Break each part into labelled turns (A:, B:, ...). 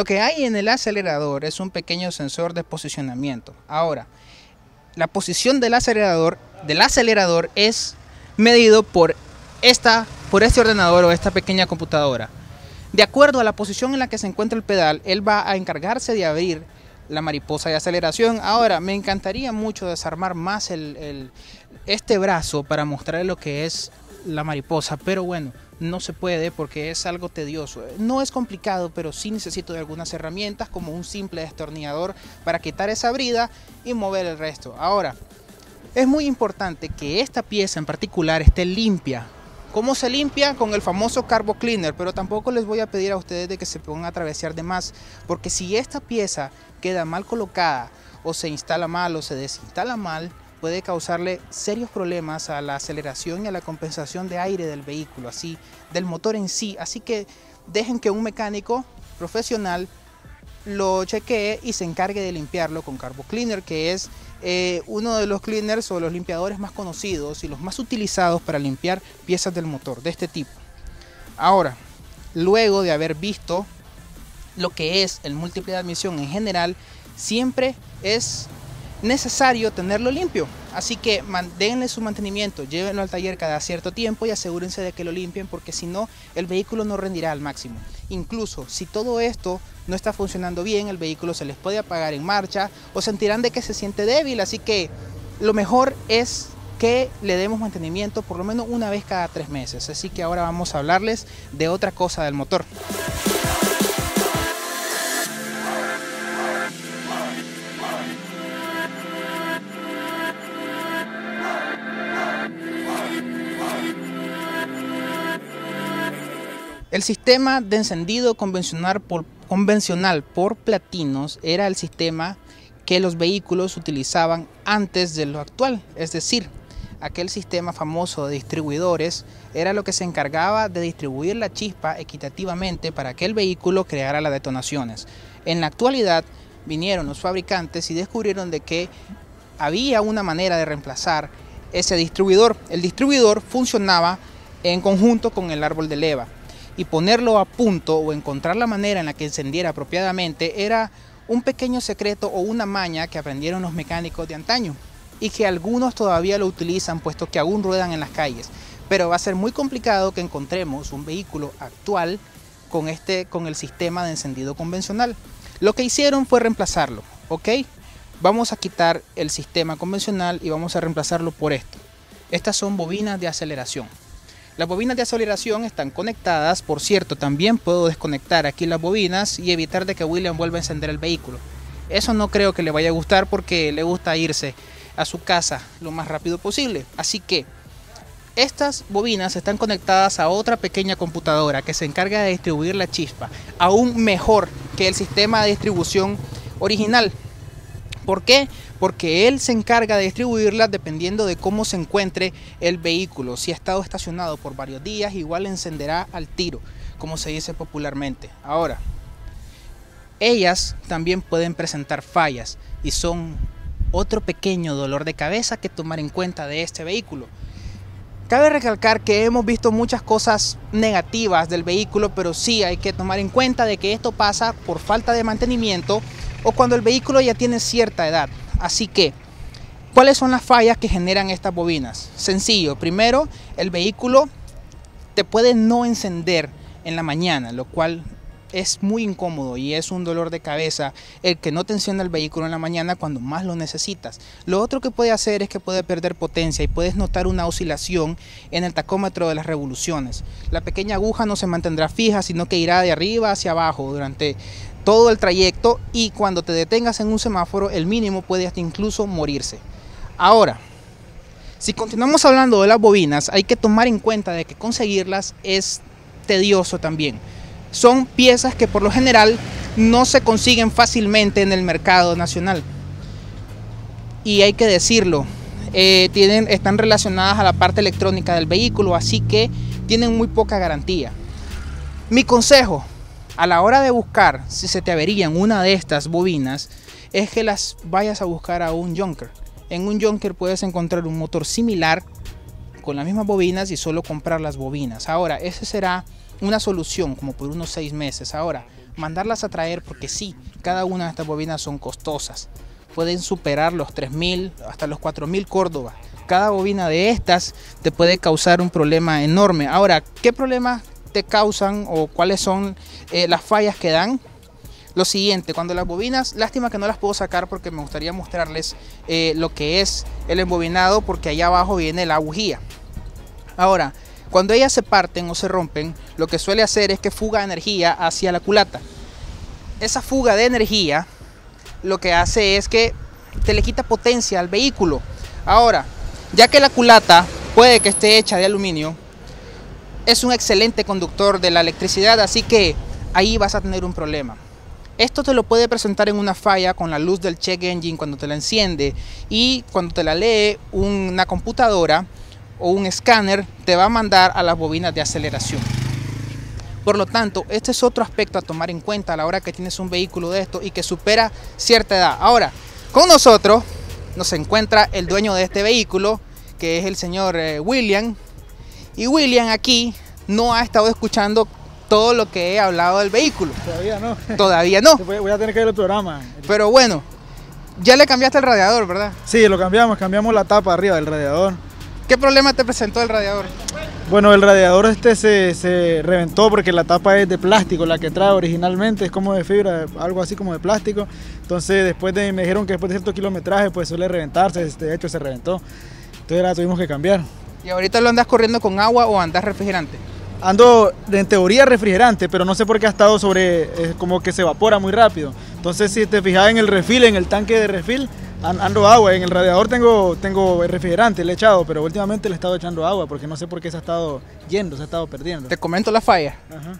A: Lo que hay en el acelerador es un pequeño sensor de posicionamiento. Ahora, la posición del acelerador, del acelerador es medido por, esta, por este ordenador o esta pequeña computadora. De acuerdo a la posición en la que se encuentra el pedal, él va a encargarse de abrir la mariposa de aceleración. Ahora, me encantaría mucho desarmar más este brazo para mostrar lo que es la mariposa, pero bueno, no se puede porque es algo tedioso. No es complicado, pero sí necesito de algunas herramientas como un simple destornillador para quitar esa brida y mover el resto. Ahora, es muy importante que esta pieza en particular esté limpia. ¿Cómo se limpia? Con el famoso Carbo Cleaner, pero tampoco les voy a pedir a ustedes de que se pongan a travesear de más, porque si esta pieza queda mal colocada o se instala mal o se desinstala mal, puede causarle serios problemas a la aceleración y a la compensación de aire del vehículo, así del motor en sí. Así que dejen que un mecánico profesional lo chequee y se encargue de limpiarlo con Carbo Cleaner, que es eh, uno de los cleaners o los limpiadores más conocidos y los más utilizados para limpiar piezas del motor de este tipo. Ahora, luego de haber visto lo que es el múltiple de admisión en general, siempre es necesario tenerlo limpio. Así que denle su mantenimiento, llévenlo al taller cada cierto tiempo y asegúrense de que lo limpien porque si no el vehículo no rendirá al máximo. Incluso si todo esto no está funcionando bien, el vehículo se les puede apagar en marcha o sentirán de que se siente débil. Así que lo mejor es que le demos mantenimiento por lo menos una vez cada tres meses. Así que ahora vamos a hablarles de otra cosa del motor. El sistema de encendido convencional por, platinos era el sistema que los vehículos utilizaban antes de lo actual, es decir, aquel sistema famoso de distribuidores era lo que se encargaba de distribuir la chispa equitativamente para que el vehículo creara las detonaciones. En la actualidad vinieron los fabricantes y descubrieron de que había una manera de reemplazar ese distribuidor. El distribuidor funcionaba en conjunto con el árbol de leva y ponerlo a punto o encontrar la manera en la que encendiera apropiadamente era un pequeño secreto o una maña que aprendieron los mecánicos de antaño y que algunos todavía lo utilizan puesto que aún ruedan en las calles. Pero va a ser muy complicado que encontremos un vehículo actual con, este, con el sistema de encendido convencional. Lo que hicieron fue reemplazarlo, ¿ok? Vamos a quitar el sistema convencional y vamos a reemplazarlo por esto. Estas son bobinas de aceleración. Las bobinas de aceleración están conectadas, por cierto, también puedo desconectar aquí las bobinas y evitar de que William vuelva a encender el vehículo. Eso no creo que le vaya a gustar porque le gusta irse a su casa lo más rápido posible. Así que estas bobinas están conectadas a otra pequeña computadora que se encarga de distribuir la chispa, aún mejor que el sistema de distribución original. ¿Por qué? Porque él se encarga de distribuirlas dependiendo de cómo se encuentre el vehículo. Si ha estado estacionado por varios días, igual encenderá al tiro, como se dice popularmente. Ahora, ellas también pueden presentar fallas y son otro pequeño dolor de cabeza que tomar en cuenta de este vehículo. Cabe recalcar que hemos visto muchas cosas negativas del vehículo, pero sí hay que tomar en cuenta de que esto pasa por falta de mantenimiento o cuando el vehículo ya tiene cierta edad. Así que, ¿cuáles son las fallas que generan estas bobinas? Sencillo, primero, el vehículo te puede no encender en la mañana, lo cual es muy incómodo y es un dolor de cabeza el que no te encienda el vehículo en la mañana cuando más lo necesitas. Lo otro que puede hacer es que puede perder potencia y puedes notar una oscilación en el tacómetro de las revoluciones. La pequeña aguja no se mantendrá fija, sino que irá de arriba hacia abajo durante todo el trayecto y cuando te detengas en un semáforo el mínimo puede hasta incluso morirse. Ahora, si continuamos hablando de las bobinas, hay que tomar en cuenta de que conseguirlas es tedioso también. Son piezas que por lo general no se consiguen fácilmente en el mercado nacional. Y hay que decirlo, eh, tienen, están relacionadas a la parte electrónica del vehículo, así que tienen muy poca garantía. Mi consejo, a la hora de buscar si se te averían una de estas bobinas, es que las vayas a buscar a un junker. En un junker puedes encontrar un motor similar con las mismas bobinas y solo comprar las bobinas. Ahora, esa será una solución como por unos seis meses. Ahora, mandarlas a traer porque sí, cada una de estas bobinas son costosas. Pueden superar los 3.000 hasta los 4.000 Córdoba. Cada bobina de estas te puede causar un problema enorme. Ahora, ¿qué problemas te causan o cuáles son eh, las fallas que dan? Lo siguiente, cuando las bobinas, lástima que no las puedo sacar porque me gustaría mostrarles eh, lo que es el embobinado porque allá abajo viene la bujía. Ahora, cuando ellas se parten o se rompen, lo que suele hacer es que fuga energía hacia la culata. Esa fuga de energía lo que hace es que te le quita potencia al vehículo. Ahora, ya que la culata puede que esté hecha de aluminio, es un excelente conductor de la electricidad, así que ahí vas a tener un problema. Esto te lo puede presentar en una falla con la luz del check engine cuando te la enciende y cuando te la lee una computadora o un escáner te va a mandar a las bobinas de aceleración. Por lo tanto, este es otro aspecto a tomar en cuenta a la hora que tienes un vehículo de esto y que supera cierta edad. Ahora, con nosotros nos encuentra el dueño de este vehículo, que es el señor eh, William. Y William aquí no ha estado escuchando todo lo que he hablado del vehículo.
B: Todavía no.
A: Todavía no.
B: Voy a tener que ver el programa.
A: Pero bueno, ya le cambiaste el radiador, ¿verdad?
B: Sí, lo cambiamos, cambiamos la tapa arriba del radiador.
A: ¿Qué problema te presentó el radiador?
B: Bueno, el radiador este se, reventó porque la tapa es de plástico, la que trae originalmente es como de fibra, algo así como de plástico. Entonces después de, me dijeron que después de cierto kilometraje pues suele reventarse, este, de hecho se reventó. Entonces la tuvimos que cambiar.
A: ¿Y ahorita lo andas corriendo con agua o andas refrigerante?
B: Ando en teoría refrigerante, pero no sé por qué ha estado sobre, como que se evapora muy rápido. Entonces si te fijas en el refil, en el tanque de refil, ando agua, en el radiador tengo, tengo refrigerante, le he echado, pero últimamente le he estado echando agua porque no sé por qué se ha estado yendo, se ha estado perdiendo.
A: Te comento la falla,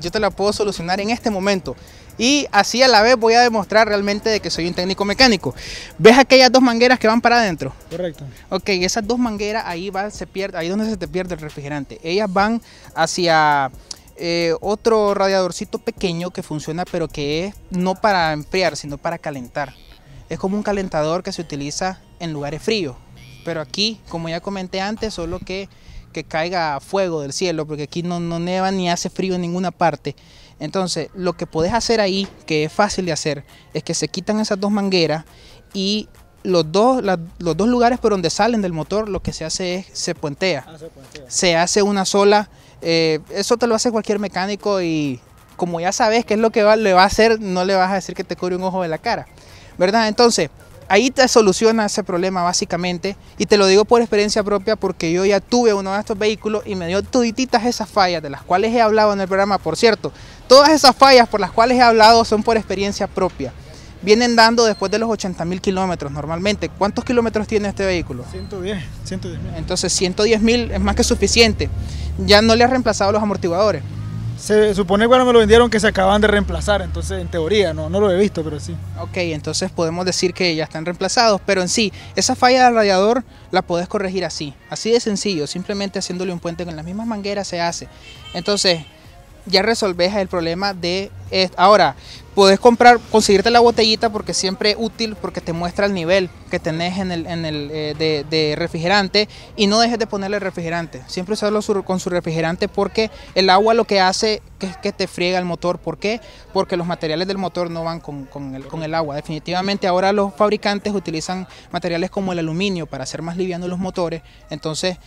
A: yo te la puedo solucionar en este momento y así a la vez voy a demostrar realmente de que soy un técnico mecánico. ¿Ves aquellas dos mangueras que van para adentro?
B: Correcto.
A: Ok, esas dos mangueras ahí va, se pierde, ahí donde se te pierde el refrigerante. Ellas van hacia eh, otro radiadorcito pequeño que funciona pero que es no para enfriar, sino para calentar es como un calentador que se utiliza en lugares fríos. Pero aquí, como ya comenté antes, solo que, que caiga fuego del cielo, porque aquí no, no neva ni hace frío en ninguna parte. Entonces, lo que podés hacer ahí, que es fácil de hacer, es que se quitan esas dos mangueras y los dos, los dos lugares por donde salen del motor, lo que se hace es se puentea. Ah, se, hace una sola. Eh, eso te lo hace cualquier mecánico y como ya sabes qué es lo que le va a hacer, no le vas a decir que te cubre un ojo de la cara. ¿Verdad? Entonces, ahí te soluciona ese problema básicamente y te lo digo por experiencia propia porque yo ya tuve uno de estos vehículos y me dio todititas esas fallas de las cuales he hablado en el programa, por cierto, todas esas fallas por las cuales he hablado son por experiencia propia. Vienen dando después de los 80 mil kilómetros normalmente. ¿Cuántos kilómetros tiene este vehículo?
B: 110, 110 mil.
A: Entonces 110 mil es más que suficiente. Ya no le has reemplazado los amortiguadores.
B: Se supone cuando me lo vendieron que se acaban de reemplazar, entonces en teoría no, no lo he visto, pero sí.
A: Ok, entonces podemos decir que ya están reemplazados, pero en sí, esa falla del radiador la puedes corregir así, así de sencillo, simplemente haciéndole un puente con las mismas mangueras se hace. Entonces, ya resolves el problema de... Ahora, puedes comprar, conseguirte la botellita porque siempre es útil porque te muestra el nivel que tenés en el, en el eh, de, refrigerante y no dejes de ponerle refrigerante. Siempre usarlo con su refrigerante porque el agua lo que hace es que te friega el motor. ¿Por qué? Porque los materiales del motor no van con, con, el, con el agua. Definitivamente ahora los fabricantes utilizan materiales como el aluminio para hacer más livianos los motores. Entonces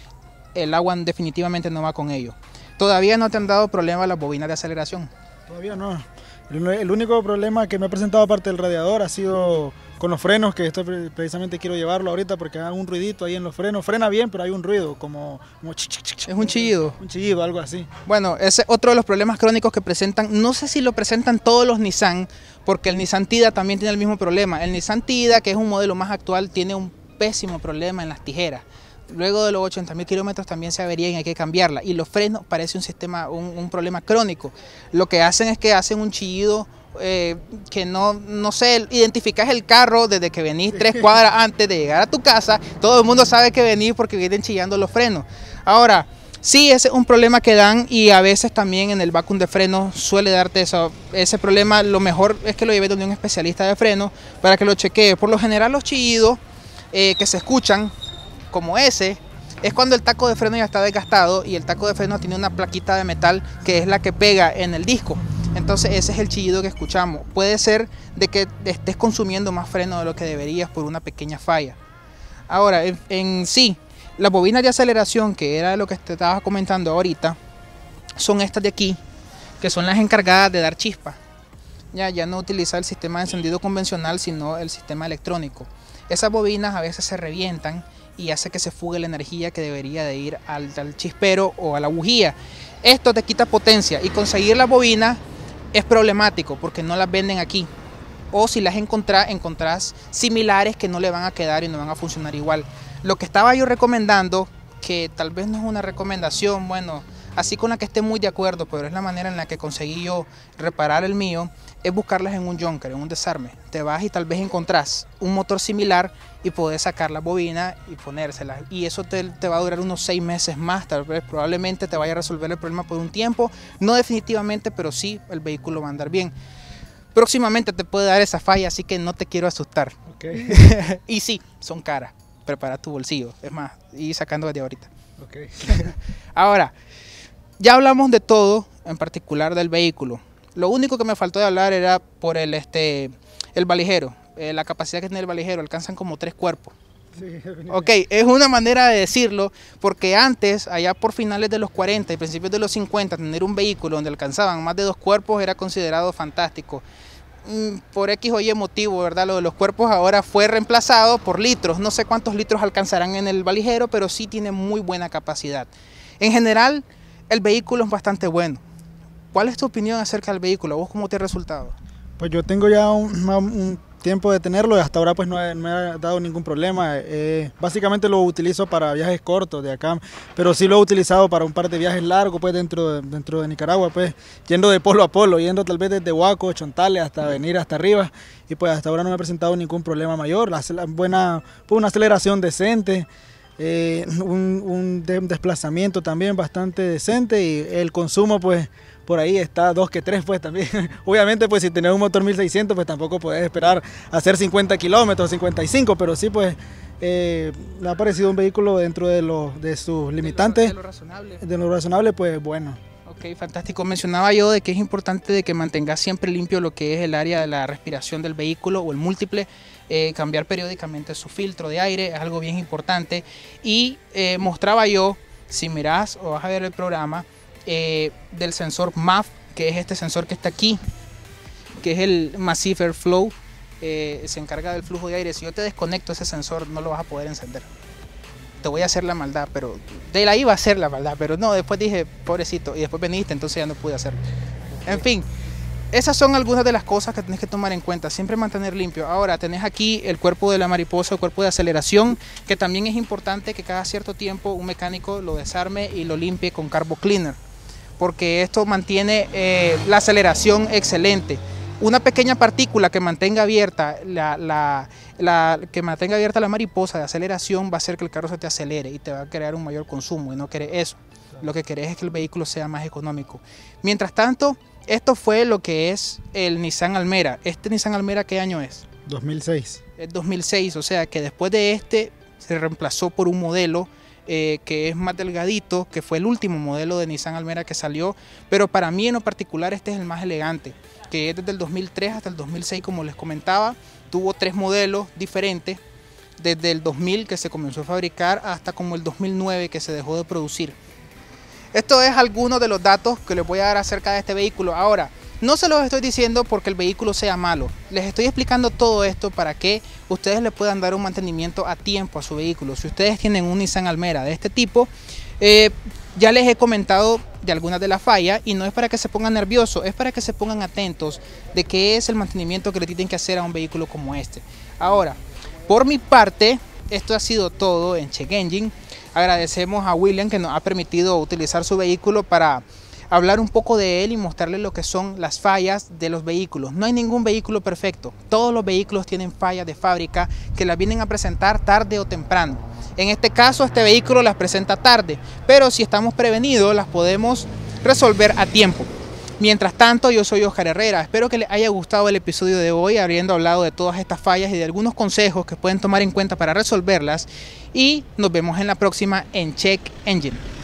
A: el agua definitivamente no va con ello. Todavía no te han dado problema las bobinas de aceleración.
B: Todavía no. El único problema que me ha presentado aparte del radiador ha sido con los frenos, que estoy precisamente quiero llevarlo ahorita porque hay un ruidito ahí en los frenos. Frena bien, pero hay un ruido, como...
A: es un chillido.
B: Un chillido, algo así.
A: Bueno, ese es otro de los problemas crónicos que presentan. No sé si lo presentan todos los Nissan, porque el Nissan Tida también tiene el mismo problema. El Nissan Tida, que es un modelo más actual, tiene un pésimo problema en las tijeras luego de los 80 mil kilómetros también se avería y hay que cambiarla. Y los frenos parece un sistema, un, problema crónico. Lo que hacen es que hacen un chillido eh, que no, no sé, identificas el carro desde que venís tres cuadras antes de llegar a tu casa, todo el mundo sabe que venís porque vienen chillando los frenos. Ahora, sí, ese es un problema que dan y a veces también en el vacuum de freno suele darte eso, ese problema. Lo mejor es que lo lleves donde un especialista de freno para que lo chequee. Por lo general los chillidos eh, que se escuchan como ese, es cuando el taco de freno ya está desgastado y el taco de freno tiene una plaquita de metal que es la que pega en el disco. Entonces ese es el chillido que escuchamos. Puede ser de que estés consumiendo más freno de lo que deberías por una pequeña falla. Ahora, en, sí, las bobinas de aceleración, que era lo que te estaba comentando ahorita, son estas de aquí, que son las encargadas de dar chispa. Ya, ya no utiliza el sistema de encendido convencional, sino el sistema electrónico. Esas bobinas a veces se revientan y hace que se fugue la energía que debería de ir al, al chispero o a la bujía. Esto te quita potencia y conseguir la bobina es problemático porque no las venden aquí. O si las encontrás, encontrás similares que no le van a quedar y no van a funcionar igual. Lo que estaba yo recomendando, que tal vez no es una recomendación, bueno, así con la que esté muy de acuerdo, pero es la manera en la que conseguí yo reparar el mío, es buscarlas en un junker, en un desarme. Te vas y tal vez encontrás un motor similar y podés sacar la bobina y ponérsela. Y eso te, va a durar unos seis meses más, tal vez probablemente te vaya a resolver el problema por un tiempo. No definitivamente, pero sí el vehículo va a andar bien. Próximamente te puede dar esa falla, así que no te quiero asustar. y sí, son caras. Prepara tu bolsillo. Es más, y sacando desde ahorita. Ahora, ya hablamos de todo, en particular del vehículo. Lo único que me faltó de hablar era por el, este, el valijero. Eh, la capacidad que tiene el valijero, alcanzan como tres cuerpos. Sí, ok, es una manera de decirlo, porque antes, allá por finales de los 40 y principios de los 50, tener un vehículo donde alcanzaban más de dos cuerpos era considerado fantástico. Mm, por X o Y motivo, ¿verdad? Lo de los cuerpos ahora fue reemplazado por litros. No sé cuántos litros alcanzarán en el valijero, pero sí tiene muy buena capacidad. En general, el vehículo es bastante bueno. ¿Cuál es tu opinión acerca del vehículo? ¿Vos cómo te ha resultado?
B: Pues yo tengo ya un, tiempo de tenerlo y hasta ahora pues no, me ha dado ningún problema. Eh, básicamente lo utilizo para viajes cortos de acá, pero sí lo he utilizado para un par de viajes largos pues dentro de, dentro de Nicaragua, pues yendo de polo a polo, yendo tal vez desde Huaco, Chontales hasta venir hasta arriba y pues hasta ahora no me ha presentado ningún problema mayor. La, buena, pues una aceleración decente. Eh, un, un desplazamiento también bastante decente y el consumo pues por ahí está dos que tres pues también. Obviamente pues si tenés un motor 1600 pues tampoco puedes esperar hacer 50 kilómetros, 55, pero sí pues eh, me ha parecido un vehículo dentro de, lo, de sus limitantes. De lo, razonable. De lo razonable pues bueno.
A: Ok, fantástico. Mencionaba yo de que es importante de que mantengas siempre limpio lo que es el área de la respiración del vehículo o el múltiple. Eh, cambiar periódicamente su filtro de aire es algo bien importante. Y eh, mostraba yo, si mirás o vas a ver el programa, eh, del sensor MAF, que es este sensor que está aquí, que es el Massive Airflow, eh, se encarga del flujo de aire. Si yo te desconecto ese sensor, no lo vas a poder encender. Te voy a hacer la maldad, pero de la iba a hacer la maldad, pero no, después dije, pobrecito, y después veniste, entonces ya no pude hacerlo. En fin, esas son algunas de las cosas que tenés que tomar en cuenta. Siempre mantener limpio. Ahora, tenés aquí el cuerpo de la mariposa, el cuerpo de aceleración, que también es importante que cada cierto tiempo un mecánico lo desarme y lo limpie con Carbo Cleaner porque esto mantiene eh, la aceleración excelente. Una pequeña partícula que mantenga abierta la, que mantenga abierta la mariposa de aceleración va a hacer que el carro se te acelere y te va a crear un mayor consumo y no querés eso. Lo que querés es que el vehículo sea más económico. Mientras tanto, esto fue lo que es el Nissan Almera. ¿Este Nissan Almera qué año es?
B: 2006.
A: Es 2006, o sea que después de este se reemplazó por un modelo eh, que es más delgadito, que fue el último modelo de Nissan Almera que salió, pero para mí en lo particular este es el más elegante, que es desde el 2003 hasta el 2006, como les comentaba, tuvo tres modelos diferentes, desde el 2000 que se comenzó a fabricar hasta como el 2009 que se dejó de producir. Esto es algunos de los datos que les voy a dar acerca de este vehículo. Ahora, no se los estoy diciendo porque el vehículo sea malo. Les estoy explicando todo esto para que ustedes le puedan dar un mantenimiento a tiempo a su vehículo. Si ustedes tienen un Nissan Almera de este tipo, eh, ya les he comentado de algunas de las fallas y no es para que se pongan nerviosos, es para que se pongan atentos de qué es el mantenimiento que le tienen que hacer a un vehículo como este. Ahora, por mi parte, esto ha sido todo en Check Engine. Agradecemos a William que nos ha permitido utilizar su vehículo para hablar un poco de él y mostrarle lo que son las fallas de los vehículos. No hay ningún vehículo perfecto. Todos los vehículos tienen fallas de fábrica que las vienen a presentar tarde o temprano. En este caso, este vehículo las presenta tarde, pero si estamos prevenidos, las podemos resolver a tiempo. Mientras tanto, yo soy Oscar Herrera. Espero que les haya gustado el episodio de hoy, habiendo hablado de todas estas fallas y de algunos consejos que pueden tomar en cuenta para resolverlas. Y nos vemos en la próxima en Check Engine.